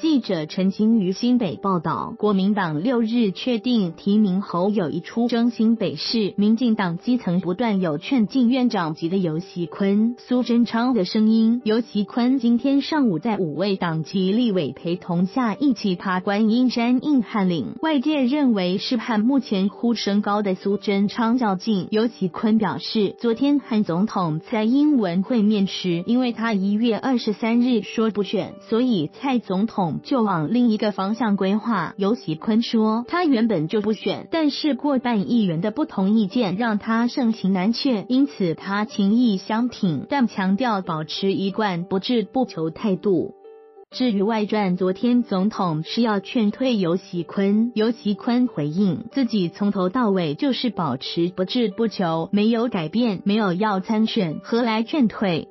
记者陈金于新北报道，国民党六日确定提名侯友谊出征新北市，民进党基层不断有劝进院长级的游锡坤、苏贞昌的声音。游锡坤今天上午在五位党籍立委陪同下一起爬观音山硬汉岭，外界认为是和目前呼声高的苏贞昌较劲。游锡坤表示，昨天和总统蔡英文会面时，因为他一月二十三日说不选，所以蔡总统。就往另一个方向规划。尤喜坤说，他原本就不选，但是过半议员的不同意见让他盛情难却，因此他情意相挺，但强调保持一贯不治不求态度。至于外传，昨天总统是要劝退尤喜坤，尤喜坤回应自己从头到尾就是保持不治不求，没有改变，没有要参选，何来劝退？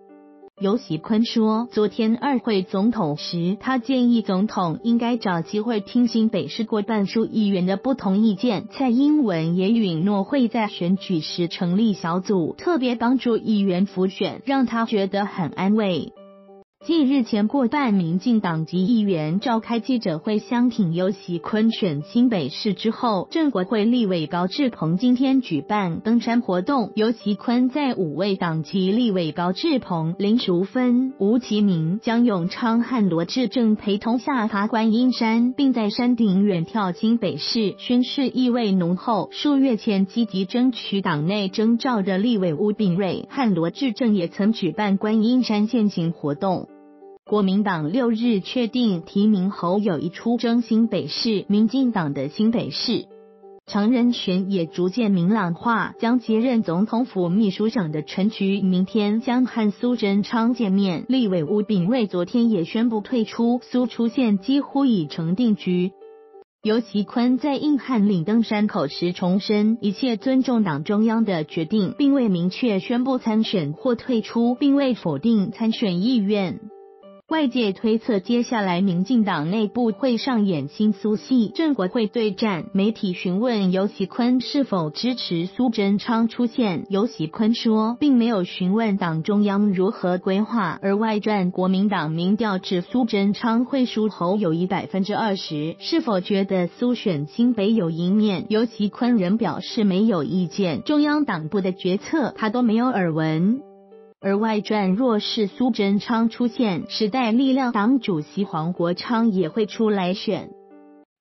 尤喜坤说，昨天二会总统时，他建议总统应该找机会听新北市过半数议员的不同意见。蔡英文也允诺会在选举时成立小组，特别帮助议员辅选，让他觉得很安慰。继日前过半民进党籍议员召开记者会相挺尤喜坤选新北市之后，郑国会立委高志鹏今天举办登山活动。尤喜坤在五位党籍立委高志鹏、林淑芬、吴其明、江永昌和罗志正陪同下爬观音山，并在山顶远眺新北市，宣誓意味浓厚。数月前积极争取党内征召的立委吴炳瑞和罗志正也曾举办观音山践行活动。国民党六日确定提名侯友谊出征新北市，民进党的新北市常人选也逐渐明朗化，将接任总统府秘书长的陈菊明天将和苏贞昌见面。立委吴炳瑞昨天也宣布退出，苏出现几乎已成定局。尤其坤在硬汉岭登山口时重申，一切尊重党中央的决定，并未明确宣布参选或退出，并未否定参选意愿。外界推测，接下来民进党内部会上演新苏系郑国会对战。媒体询问尤喜坤是否支持苏贞昌出现，尤喜坤说，并没有询问党中央如何规划。而外传国民党民调指苏贞昌会输侯友谊百分之二十，是否觉得苏选新北有赢面？尤喜坤仍表示没有意见，中央党部的决策他都没有耳闻。而外传若是苏贞昌出现，时代力量党主席黄国昌也会出来选。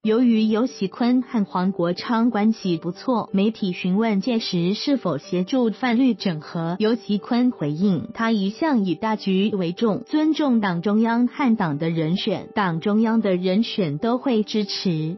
由于尤喜坤和黄国昌关系不错，媒体询问届时是否协助泛绿整合，尤喜坤回应，他一向以大局为重，尊重党中央和党的人选，党中央的人选都会支持。